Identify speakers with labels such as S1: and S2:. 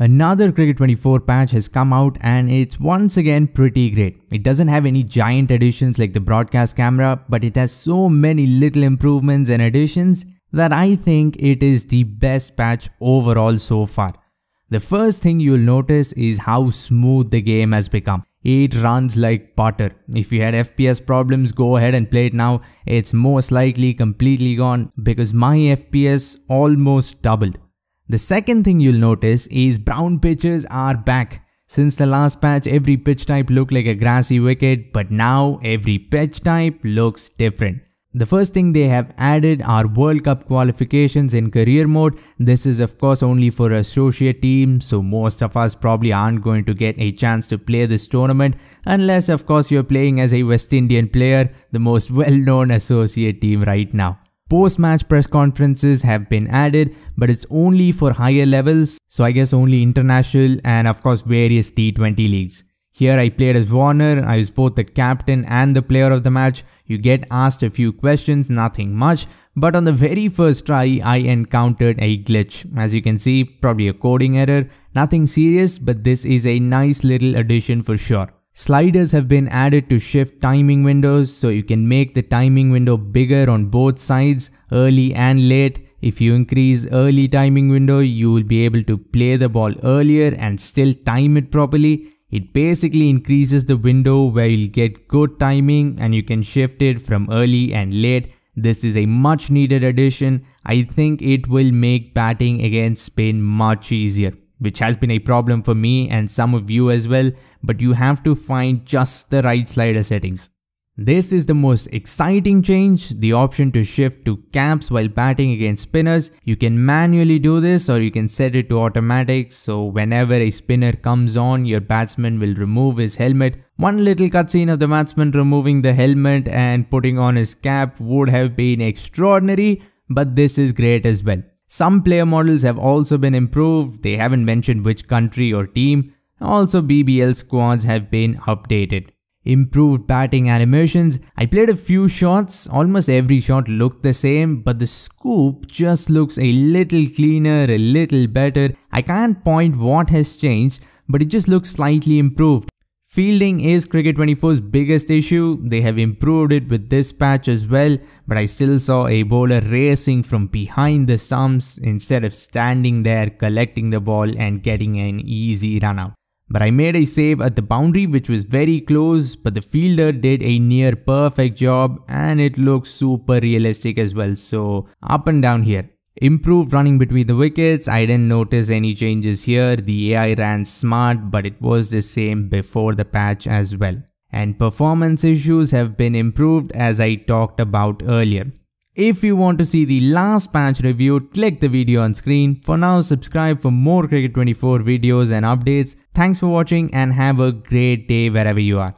S1: Another Cricket 24 patch has come out and it's once again pretty great. It doesn't have any giant additions like the broadcast camera, but it has so many little improvements and additions that I think it is the best patch overall so far. The first thing you'll notice is how smooth the game has become. It runs like butter. If you had FPS problems, go ahead and play it now. It's most likely completely gone because my FPS almost doubled. The second thing you'll notice is brown pitches are back. Since the last patch, every pitch type looked like a grassy wicket, but now every pitch type looks different. The first thing they have added are World Cup qualifications in career mode. This is of course only for associate teams, so most of us probably aren't going to get a chance to play this tournament unless of course you're playing as a West Indian player, the most well-known associate team right now. Post-match press conferences have been added, but it's only for higher levels, so I guess only international and of course various T20 leagues. Here I played as Warner, I was both the captain and the player of the match. You get asked a few questions, nothing much, but on the very first try I encountered a glitch. As you can see, probably a coding error, nothing serious but this is a nice little addition for sure. Sliders have been added to shift timing windows so you can make the timing window bigger on both sides, early and late. If you increase early timing window, you will be able to play the ball earlier and still time it properly. It basically increases the window where you'll get good timing and you can shift it from early and late. This is a much needed addition. I think it will make batting against spin much easier which has been a problem for me and some of you as well, but you have to find just the right slider settings. This is the most exciting change, the option to shift to caps while batting against spinners. You can manually do this or you can set it to automatic so whenever a spinner comes on, your batsman will remove his helmet. One little cutscene of the batsman removing the helmet and putting on his cap would have been extraordinary, but this is great as well. Some player models have also been improved, they haven't mentioned which country or team. Also BBL squads have been updated. Improved batting animations. I played a few shots, almost every shot looked the same, but the scoop just looks a little cleaner, a little better. I can't point what has changed, but it just looks slightly improved. Fielding is Cricket 24's biggest issue, they have improved it with this patch as well, but I still saw a bowler racing from behind the stumps instead of standing there collecting the ball and getting an easy run out. But I made a save at the boundary which was very close but the fielder did a near perfect job and it looks super realistic as well so up and down here. Improved running between the wickets, I didn't notice any changes here, the AI ran smart but it was the same before the patch as well. And performance issues have been improved as I talked about earlier. If you want to see the last patch review, click the video on screen. For now, subscribe for more Cricket 24 videos and updates. Thanks for watching and have a great day wherever you are.